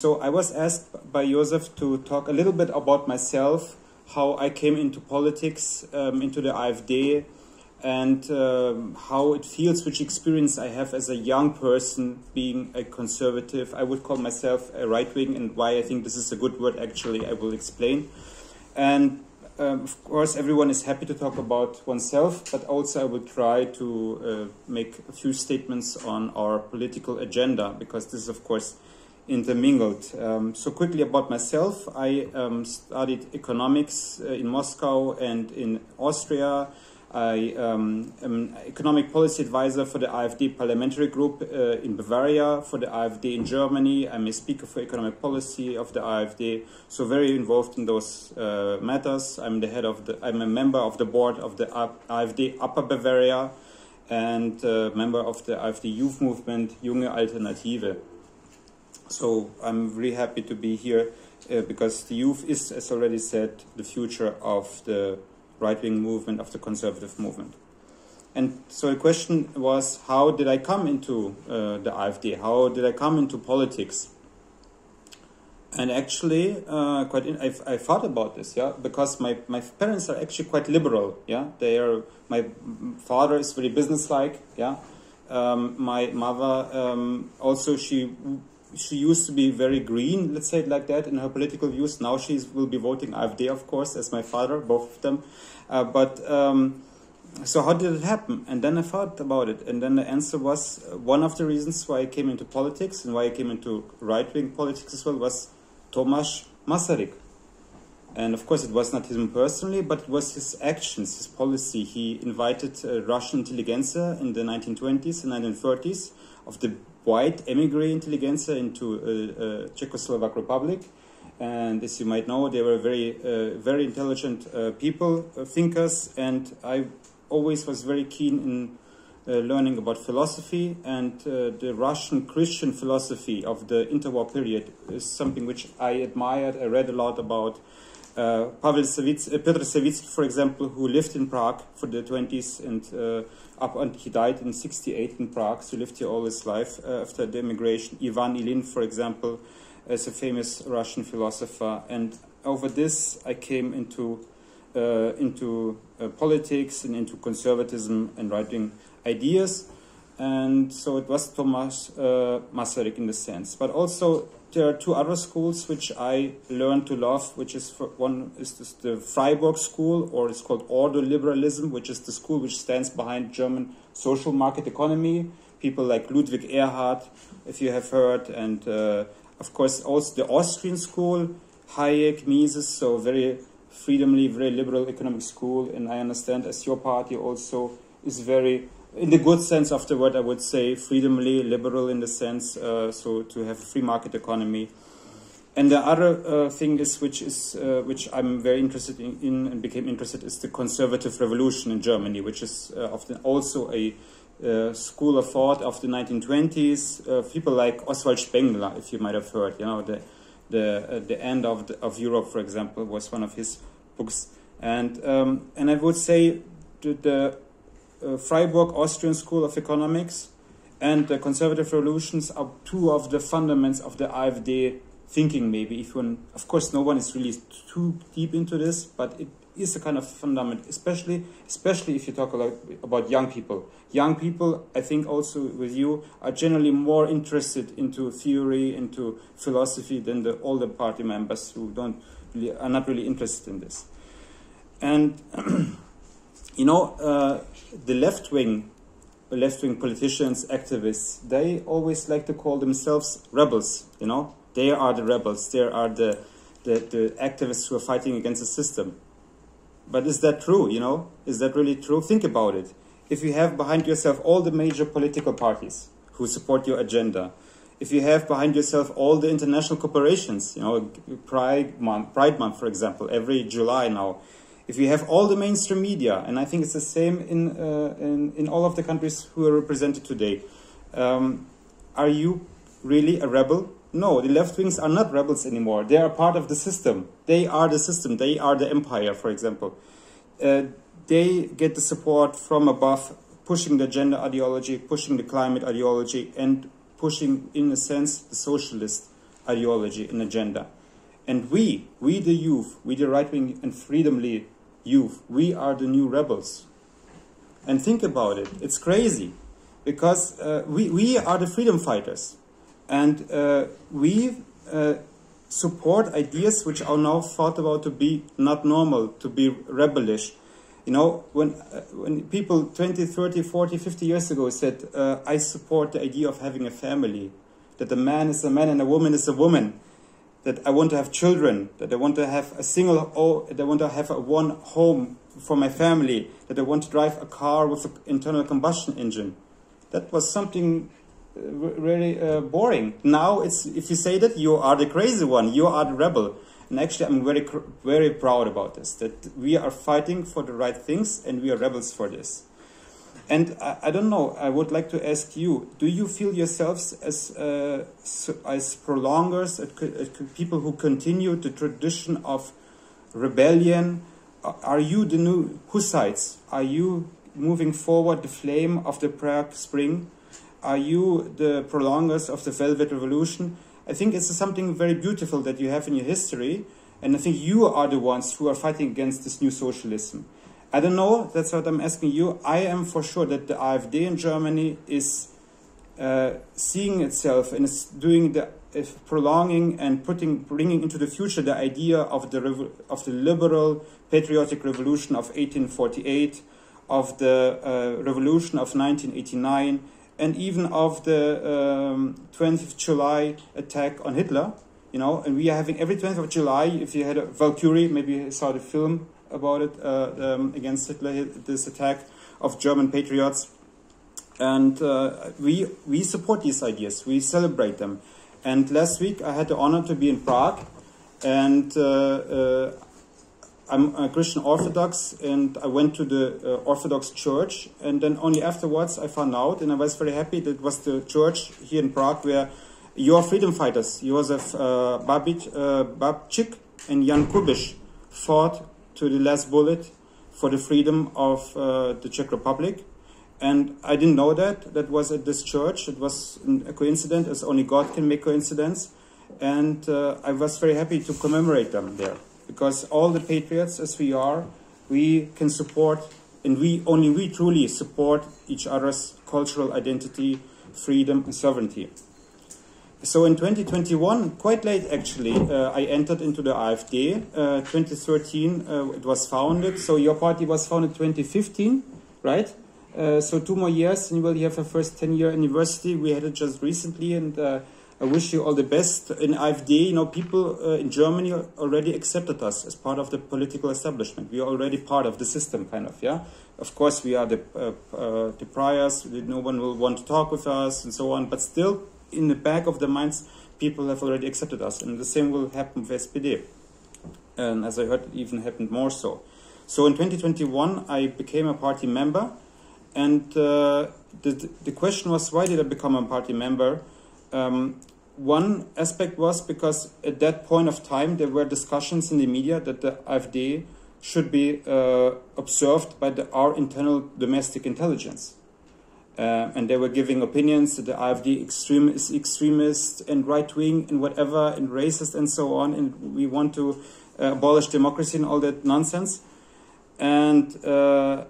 So I was asked by Josef to talk a little bit about myself, how I came into politics, um, into the AfD, and um, how it feels, which experience I have as a young person being a conservative. I would call myself a right wing, and why I think this is a good word actually, I will explain. And um, of course, everyone is happy to talk about oneself, but also I will try to uh, make a few statements on our political agenda, because this is, of course, intermingled. Um, so quickly about myself, I um, studied economics uh, in Moscow and in Austria. I um, am economic policy advisor for the AfD parliamentary group uh, in Bavaria, for the AfD in Germany. I'm a speaker for economic policy of the AfD, so very involved in those uh, matters. I'm the head of the, I'm a member of the board of the AfD Upper Bavaria and uh, member of the AfD youth movement Junge Alternative. So I'm really happy to be here uh, because the youth is, as already said, the future of the right-wing movement, of the conservative movement. And so the question was, how did I come into uh, the AfD? How did I come into politics? And actually, uh, quite in, I, I thought about this, yeah, because my, my parents are actually quite liberal, yeah. They are. My father is very businesslike, yeah. Um, my mother um, also she she used to be very green, let's say it like that, in her political views. Now she will be voting AfD, of course, as my father, both of them. Uh, but um, so how did it happen? And then I thought about it, and then the answer was uh, one of the reasons why I came into politics and why I came into right-wing politics as well was Tomasz Masaryk. And of course, it was not him personally, but it was his actions, his policy. He invited uh, Russian intelligentsia in the 1920s and 1930s of the white emigre intelligentsia into uh, uh, Czechoslovak Republic. And as you might know, they were very, uh, very intelligent people, thinkers, and I always was very keen in uh, learning about philosophy and uh, the Russian Christian philosophy of the interwar period is something which I admired. I read a lot about uh, Pavel Savitsky, Petr Savitsky, for example, who lived in Prague for the 20s and up until he died in 68 in Prague, so lived here all his life uh, after the immigration. Ivan Ilin, for example, is a famous Russian philosopher. And over this, I came into, uh, into uh, politics and into conservatism and writing ideas. And so it was Thomas uh, Masaryk in the sense. But also there are two other schools which I learned to love, which is one is the Freiburg School, or it's called Ordo Liberalism, which is the school which stands behind German social market economy. People like Ludwig Erhard, if you have heard, and uh, of course also the Austrian school, Hayek, Mises, so very freedomly, very liberal economic school. And I understand as your party also is very in the good sense of the word, I would say freedomly liberal in the sense, uh, so to have a free market economy. And the other uh, thing is, which is, uh, which I'm very interested in, in, and became interested, is the conservative revolution in Germany, which is uh, often also a uh, school of thought of the 1920s. Uh, people like Oswald Spengler, if you might have heard, you know, the the the end of the, of Europe, for example, was one of his books. And um, and I would say the, the Uh, Freiburg Austrian School of Economics and the conservative revolutions are two of the fundaments of the AfD thinking maybe. If one of course no one is really too deep into this but it is a kind of fundament especially especially if you talk about, about young people. Young people i think also with you are generally more interested into theory into philosophy than the older party members who don't really, are not really interested in this. And you know, uh, the left wing, left wing politicians, activists, they always like to call themselves rebels. You know, they are the rebels. They are the, the, the activists who are fighting against the system. But is that true? You know, is that really true? Think about it. If you have behind yourself all the major political parties who support your agenda, if you have behind yourself all the international corporations, you know, Pride Month, Pride Month, for example, every July now, if you have all the mainstream media, and I think it's the same in, uh, in, in, all of the countries who are represented today, um, are you really a rebel? No, the left wings are not rebels anymore. They are part of the system. They are the system. They are the empire, for example. Uh, they get the support from above, pushing the gender ideology, pushing the climate ideology, and pushing, in a sense, the socialist ideology and agenda. And we, we the youth, we the right wing and freedomly youth, we are the new rebels. And think about it, it's crazy because uh, we, we are the freedom fighters. And uh, we uh, support ideas which are now thought about to be not normal, to be rebellish. You know, when, uh, when people 20, 30, 40, 50 years ago said, uh, I support the idea of having a family, that a man is a man and a woman is a woman, that I want to have children, that I want to have a single, oh, that I want to have a one home for my family, that I want to drive a car with an internal combustion engine. That was something uh, really uh, boring. Now, it's if you say that, you are the crazy one, you are the rebel. And actually, I'm very, very proud about this, that we are fighting for the right things and we are rebels for this. And I, I, don't know, I would like to ask you, do you feel yourselves as, uh, as prolongers, people who continue the tradition of rebellion? Are you the new Hussites? Are you moving forward the flame of the Prague Spring? Are you the prolongers of the Velvet Revolution? I think it's something very beautiful that you have in your history, and I think you are the ones who are fighting against this new socialism. I don't know. That's what I'm asking you. I am for sure that the AfD in Germany is uh, seeing itself and is doing the prolonging and putting bringing into the future the idea of the of the liberal patriotic revolution of 1848, of the uh, revolution of 1989, and even of the um, 20th July attack on Hitler. You know, and we are having every 20th of July. If you had a Valkyrie, maybe you saw the film about it uh, um, against Hitler, this attack of German patriots. And uh, we, we support these ideas, we celebrate them. And last week I had the honor to be in Prague, and uh, I'm a Christian Orthodox, and I went to the uh, Orthodox church, and then only afterwards I found out, and I was very happy that it was the church here in Prague where your freedom fighters, Josef uh, Babic, uh, Gabčík and Jan Kubiš, fought to the last bullet for the freedom of uh, the Czech Republic. And I didn't know that. That was at this church. It was a coincidence, as only God can make coincidence. And uh, I was very happy to commemorate them there. Because all the patriots, as we are, we can support, and we only we truly support each other's cultural identity, freedom, and sovereignty. So in 2021, quite late actually, uh, I entered into the AfD. Uh, 2013, uh, it was founded. So your party was founded 2015, right? Uh, so two more years, and you will have a first 10-year anniversary. We had it just recently, and uh, I wish you all the best. In AfD, you know, people uh, in Germany already accepted us as part of the political establishment. We are already part of the system, kind of, yeah. Of course, we are the the priors. No one will want to talk with us, and so on. But still in the back of their minds, people have already accepted us. And the same will happen with SPD. And as I heard, it even happened more so. So in 2021, I became a party member. And uh, the, the question was, why did I become a party member? Um, one aspect was because at that point of time, there were discussions in the media that the AfD should be uh, observed by the, our internal domestic intelligence. Uh, and they were giving opinions that the AfD extreme is extremist and right wing and whatever and racist and so on, and we want to uh, abolish democracy and all that nonsense. And uh,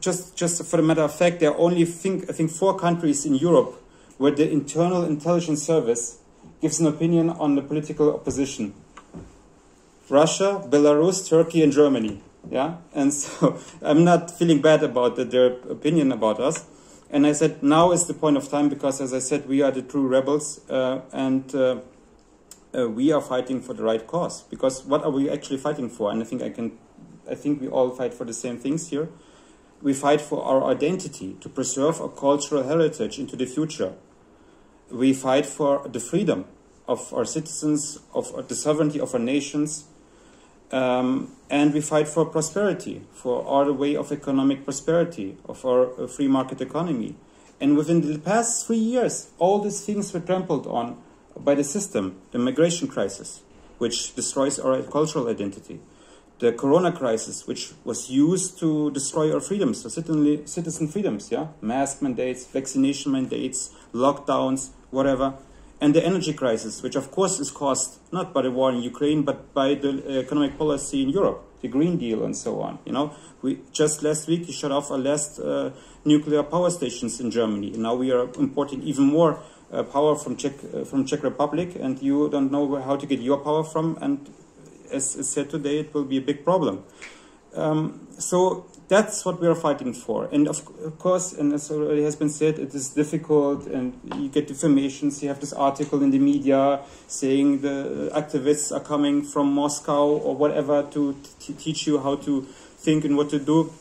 just just for the matter of fact, there are only think I think four countries in Europe where the internal intelligence service gives an opinion on the political opposition. Russia, Belarus, Turkey, and Germany. Yeah, and so I'm not feeling bad about the, their opinion about us. And I said, now is the point of time because, as I said, we are the true rebels uh, and uh, uh, we are fighting for the right cause. Because what are we actually fighting for? And I think I can, I think we all fight for the same things here. We fight for our identity, to preserve our cultural heritage into the future. We fight for the freedom of our citizens, of the sovereignty of our nations, um, and we fight for prosperity, for our way of economic prosperity, of our uh, free market economy. And within the past three years, all these things were trampled on by the system, the migration crisis, which destroys our cultural identity, the corona crisis, which was used to destroy our freedoms, so citizen freedoms, yeah, mask mandates, vaccination mandates, lockdowns, whatever. And the energy crisis, which of course is caused not by the war in Ukraine, but by the economic policy in Europe, the Green Deal and so on. You know, we just last week we shut off our last uh, nuclear power stations in Germany, and now we are importing even more uh, power from Czech uh, from Czech Republic, and you don't know how to get your power from, and as I said today, it will be a big problem. Um, so that's what we are fighting for. And of, of, course, and as already has been said, it is difficult, and you get defamations. You have this article in the media saying the activists are coming from Moscow or whatever to teach you how to think and what to do.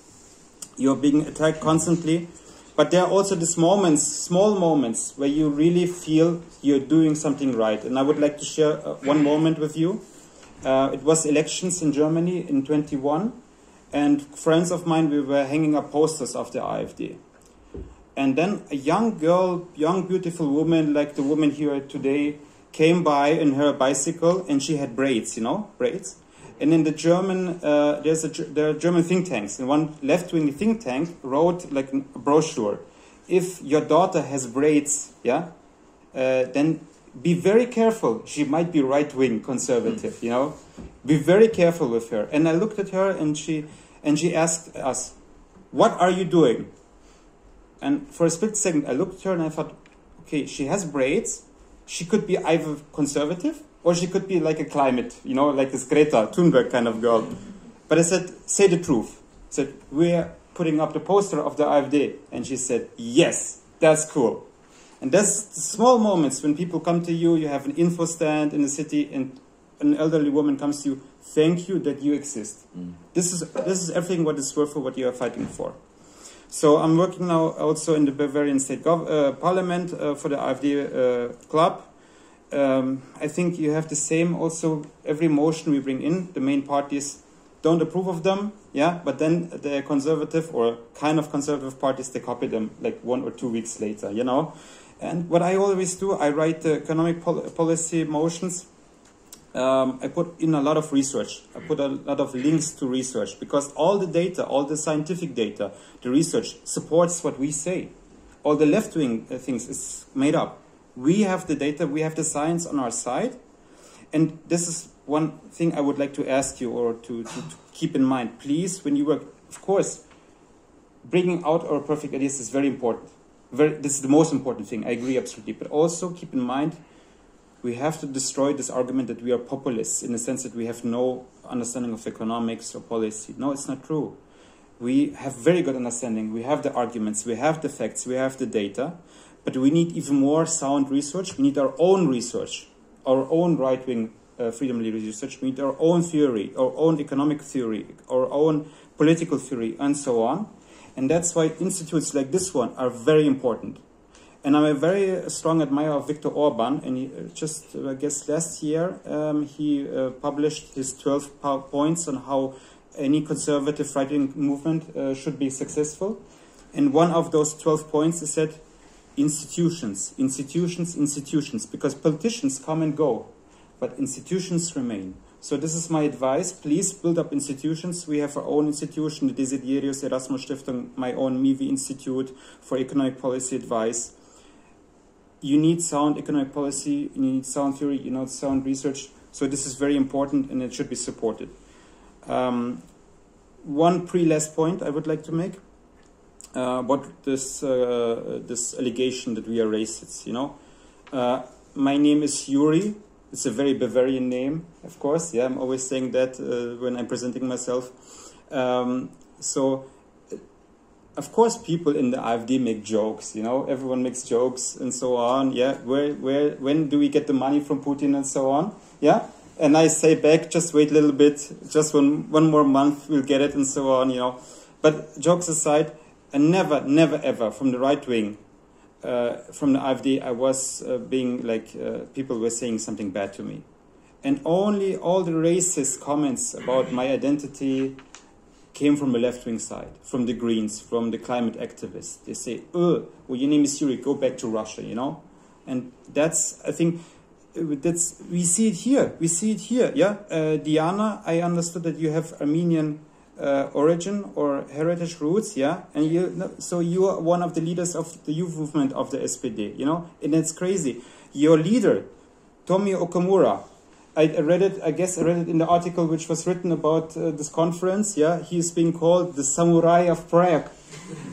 You're being attacked constantly. But there are also these moments, small moments, where you really feel you're doing something right. And I would like to share uh, one moment with you. Uh, it was elections in Germany in 21 and friends of mine, we were hanging up posters of the AfD. And then a young girl, young beautiful woman, like the woman here today, came by in her bicycle, and she had braids, you know, braids. And in the German, uh, there's a, there are German think tanks, and one left-wing think tank wrote like a brochure: if your daughter has braids, yeah, uh, then be very careful. She might be right-wing conservative, you know. Be very careful with her. And I looked at her, and she and she asked us, What are you doing? And for a split second, I looked at her and I thought, okay, she has braids. She could be either conservative or she could be like a climate, you know, like this Greta Thunberg kind of girl. But I said, say the truth. I said, we're putting up the poster of the AfD. And she said, yes, that's cool. And that's small moments when people come to you, you have an info stand in the city, and an elderly woman comes to you, thank you that you exist. Mm. This is this is everything what is worth for what you are fighting for. So I'm working now also in the Bavarian State Gov uh, Parliament uh, for the AfD uh, club. Um, I think you have the same also every motion we bring in, the main parties don't approve of them, yeah, but then the conservative or kind of conservative parties, they copy them like one or two weeks later, you know. And what I always do, I write the economic pol policy motions um, I put in a lot of research. I put a lot of links to research because all the data, all the scientific data, the research supports what we say. All the left wing uh, things is made up. We have the data, we have the science on our side. And this is one thing I would like to ask you or to, to, to keep in mind. Please, when you work, of course, bringing out our perfect ideas is very important. Very, this is the most important thing. I agree absolutely. But also keep in mind we have to destroy this argument that we are populists in the sense that we have no understanding of economics or policy. No, it's not true. We have very good understanding. We have the arguments, we have the facts, we have the data, but we need even more sound research. We need our own research, our own right wing uh, freedom research. We need our own theory, our own economic theory, our own political theory, and so on. And that's why institutes like this one are very important. And I'm a very strong admirer of Viktor Orban. And he, uh, just, uh, I guess, last year um, he uh, published his 12 points on how any conservative right-wing movement uh, should be successful. And one of those 12 points is that institutions, institutions, institutions, because politicians come and go, but institutions remain. So this is my advice. Please build up institutions. We have our own institution, the Desiderius Erasmus Stiftung, my own MIWI Institute for Economic Policy Advice you need sound economic policy, you need sound theory, you need sound research. So this is very important and it should be supported. Um, one pre-last point I would like to make uh, about this uh, this allegation that we are racist. You know, uh, my name is Yuri. It's a very Bavarian name, of course. Yeah, I'm always saying that uh, when I'm presenting myself. Um, so of course people in the AfD make jokes, you know, everyone makes jokes and so on. Yeah, where, where, when do we get the money from Putin and so on? Yeah, and I say back, just wait a little bit, just one, one more month, we'll get it and so on, you know. But jokes aside, and never, never, ever from the right wing, uh, from the AfD, I was uh, being like, uh, people were saying something bad to me. And only all the racist comments about my identity, came from the left wing side, from the Greens, from the climate activists. They say, oh, well, your name is Yuri, go back to Russia, you know? And that's, I think, that's, we see it here. We see it here, yeah? Uh, Diana, I understood that you have Armenian uh, origin or heritage roots, yeah? And you, so you are one of the leaders of the youth movement of the SPD, you know? And it's crazy. Your leader, Tomio Okamura, I read it. I guess I read it in the article which was written about uh, this conference. Yeah, he's being called the samurai of Prague,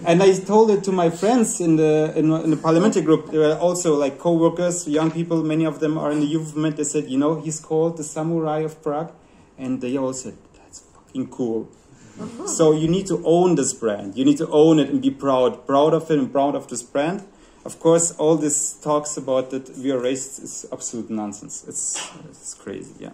and I told it to my friends in the in, in the parliamentary group. They were also like co-workers, young people. Many of them are in the youth movement. They said, you know, he's called the samurai of Prague, and they all said that's fucking cool. So you need to own this brand. You need to own it and be proud, proud of it and proud of this brand. Of course, all this talks about that we are racist is absolute nonsense. It's, it's crazy. Yeah,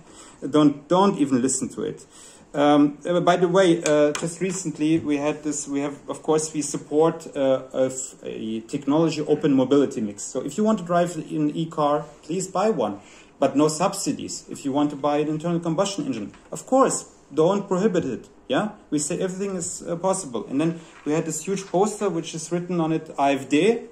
don't don't even listen to it. Um, uh, by the way, uh, just recently we had this. We have, of course, we support uh, a, a, technology open mobility mix. So if you want to drive an e-car, please buy one, but no subsidies. If you want to buy an internal combustion engine, of course, don't prohibit it. Yeah, we say everything is uh, possible. And then we had this huge poster which is written on it AfD,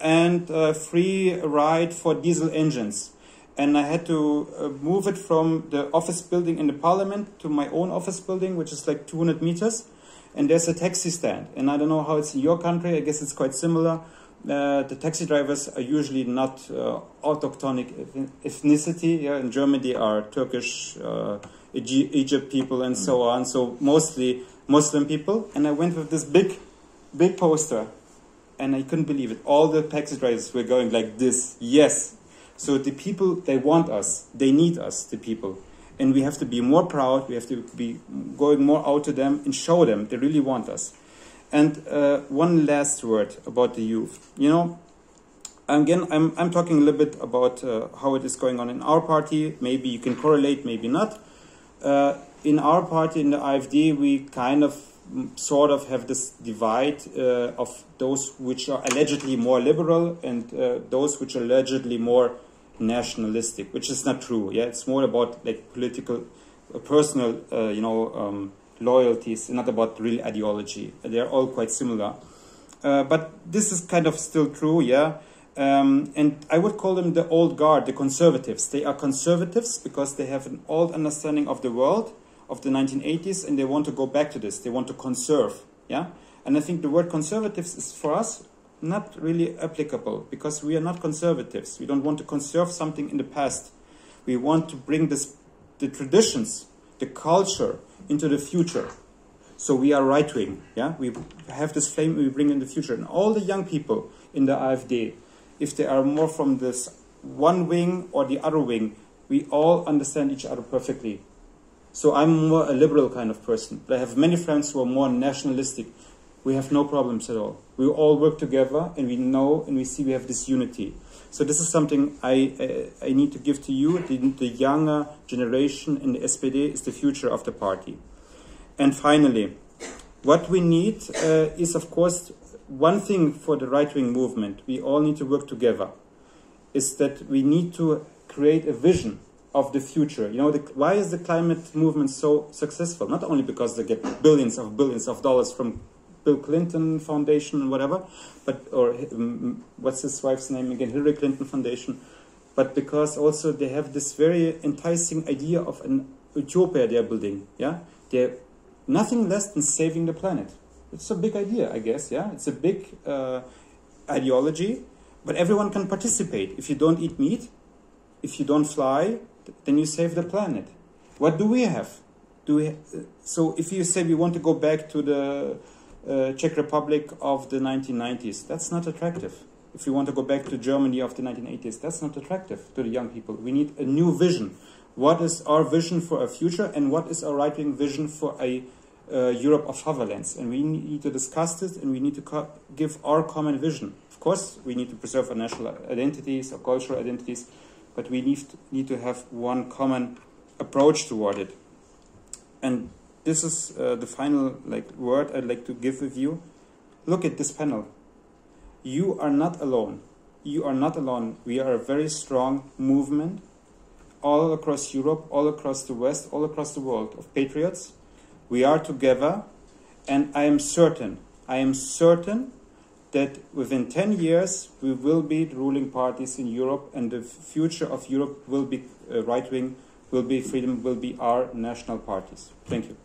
and a free ride for diesel engines. And I had to uh, move it from the office building in the parliament to my own office building, which is like 200 meters. And there's a taxi stand. And I don't know how it's in your country. I guess it's quite similar. Uh, the taxi drivers are usually not uh, autochthonic ethnicity. Yeah, in Germany, they are Turkish, uh, Egypt people, and so on. So mostly Muslim people. And I went with this big, big poster and I couldn't believe it. All the taxi drivers were going like this. Yes. So the people, they want us. They need us, the people. And we have to be more proud. We have to be going more out to them and show them they really want us. And uh, one last word about the youth. You know, again, I'm, I'm talking a little bit about uh, how it is going on in our party. Maybe you can correlate, maybe not. Uh, in our party, in the AfD, we kind of sort of have this divide uh, of those which are allegedly more liberal and uh, those which are allegedly more nationalistic, which is not true. Yeah, it's more about like political, uh, personal, uh, you know, um, loyalties, not about real ideology. They're all quite similar. Uh, but this is kind of still true, yeah. Um, and I would call them the old guard, the conservatives. They are conservatives because they have an old understanding of the world of the 1980s and they want to go back to this. They want to conserve. Yeah? And I think the word conservatives is for us not really applicable because we are not conservatives. We don't want to conserve something in the past. We want to bring this, the traditions, the culture into the future. So we are right wing. Yeah? We have this flame we bring in the future. And all the young people in the AfD, if they are more from this one wing or the other wing, we all understand each other perfectly. So I'm more a liberal kind of person. But I have many friends who are more nationalistic. We have no problems at all. We all work together and we know and we see we have this unity. So this is something I, I, I need to give to you. The, the younger generation in the SPD is the future of the party. And finally, what we need uh, is, of course, one thing for the right-wing movement. We all need to work together. Is that we need to create a vision of the future. You know, the, why is the climate movement so successful? Not only because they get billions of billions of dollars from Bill Clinton Foundation and whatever, but or um, what's his wife's name again, Hillary Clinton Foundation, but because also they have this very enticing idea of an utopia they're building. Yeah, they're nothing less than saving the planet. It's a big idea, I guess. Yeah, it's a big uh, ideology, but everyone can participate. If you don't eat meat, if you don't fly, then you save the planet. What do we have? Do we, so if you say we want to go back to the uh, Czech Republic of the 1990s, that's not attractive. If we want to go back to Germany of the 1980s, that's not attractive to the young people. We need a new vision. What is our vision for a future and what is our right-wing vision for a uh, Europe of fatherlands? And we need to discuss this and we need to give our common vision. Of course, we need to preserve our national identities, our cultural identities, but we need to, need to have one common approach toward it. And this is uh, the final like word I'd like to give with you. Look at this panel. You are not alone. You are not alone. We are a very strong movement all across Europe, all across the West, all across the world of patriots. We are together, and I am certain, I am certain that within 10 years we will be the ruling parties in Europe and the future of Europe will be uh, right wing, will be freedom, will be our national parties. Thank you.